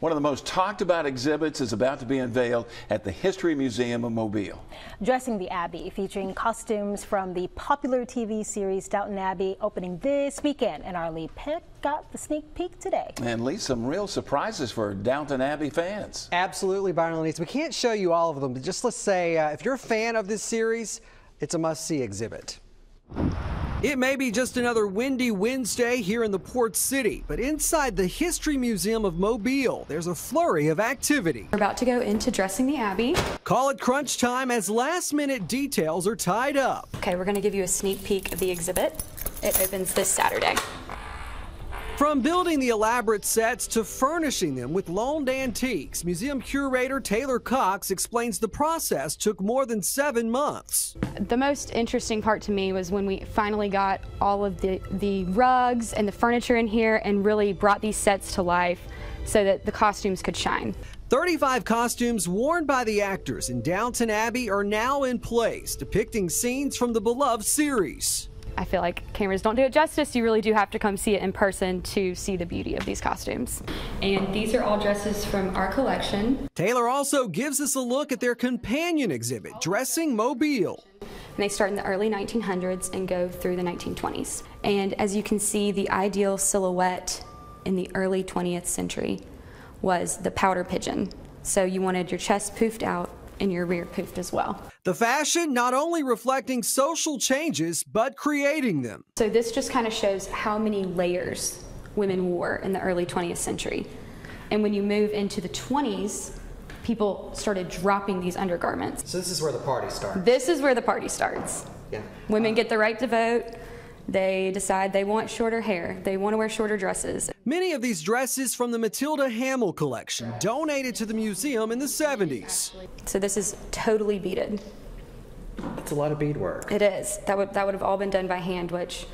One of the most talked about exhibits is about to be unveiled at the History Museum of Mobile. Dressing the Abbey, featuring costumes from the popular TV series Downton Abbey, opening this weekend. And our Lee Peck got the sneak peek today. And Lee, some real surprises for Downton Abbey fans. Absolutely, Byron Lenise. We can't show you all of them, but just let's say uh, if you're a fan of this series, it's a must-see exhibit. It may be just another windy Wednesday here in the port city, but inside the History Museum of Mobile, there's a flurry of activity. We're about to go into dressing the Abbey. Call it crunch time as last minute details are tied up. Okay, we're going to give you a sneak peek of the exhibit. It opens this Saturday. From building the elaborate sets to furnishing them with loaned antiques, museum curator Taylor Cox explains the process took more than seven months. The most interesting part to me was when we finally got all of the, the rugs and the furniture in here and really brought these sets to life so that the costumes could shine. 35 costumes worn by the actors in Downton Abbey are now in place, depicting scenes from the beloved series. I feel like cameras don't do it justice. You really do have to come see it in person to see the beauty of these costumes. And these are all dresses from our collection. Taylor also gives us a look at their companion exhibit, Dressing Mobile. And they start in the early 1900s and go through the 1920s. And as you can see, the ideal silhouette in the early 20th century was the pouter pigeon. So you wanted your chest poofed out and your rear poofed as well. The fashion not only reflecting social changes, but creating them. So this just kind of shows how many layers women wore in the early 20th century. And when you move into the 20s, people started dropping these undergarments. So this is where the party starts. This is where the party starts. Yeah. Women uh, get the right to vote. They decide they want shorter hair. They want to wear shorter dresses. Many of these dresses from the Matilda Hamill collection donated to the museum in the 70s. So this is totally beaded. It's a lot of beadwork. It is. That would that would have all been done by hand, which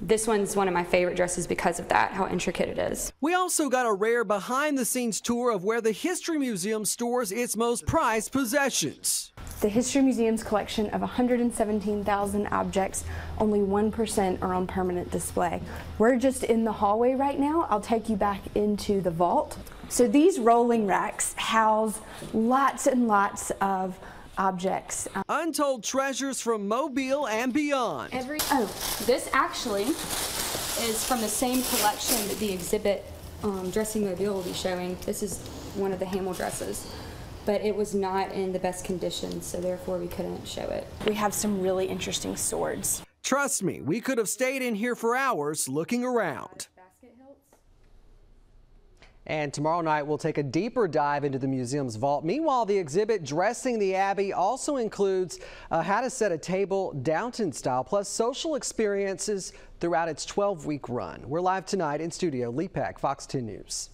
this one's one of my favorite dresses because of that, how intricate it is. We also got a rare behind the scenes tour of where the History Museum stores its most prized possessions. The History Museum's collection of 117,000 objects, only 1% are on permanent display. We're just in the hallway right now. I'll take you back into the vault. So these rolling racks house lots and lots of objects. Untold treasures from Mobile and beyond. Every oh, this actually is from the same collection that the exhibit um, Dressing Mobile will be showing. This is one of the Hamill dresses but it was not in the best condition, so therefore we couldn't show it. We have some really interesting swords. Trust me, we could have stayed in here for hours looking around. Basket hilts. And tomorrow night, we'll take a deeper dive into the museum's vault. Meanwhile, the exhibit Dressing the Abbey also includes uh, how to set a table Downton style, plus social experiences throughout its 12 week run. We're live tonight in studio. Lee Peck, Fox 10 News.